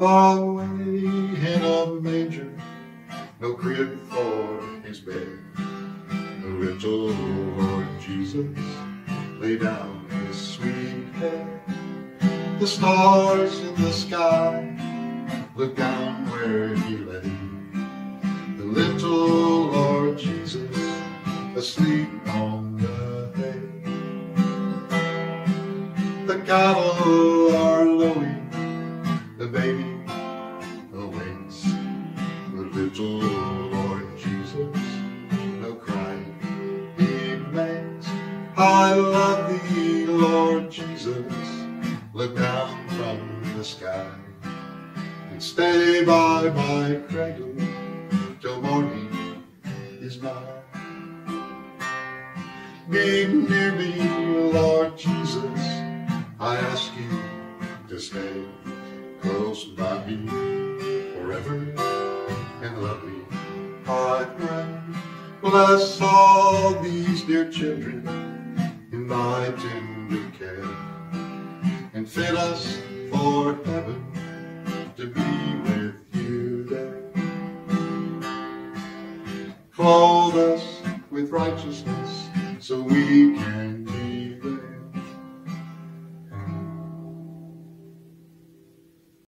away in a manger, no crib for his bed. The little Lord Jesus lay down his sweet head. The stars in the sky look down where he lay. The little Lord Jesus asleep on the hay. The cattle are Lord Jesus, no cry he makes. I love thee, Lord Jesus. Look down from the sky and stay by my cradle till morning is nigh. Be near me, Lord Jesus. I ask you to stay close by me forever bless all these dear children in thy tender care, and fit us for heaven to be with you there. Clothe us with righteousness so we can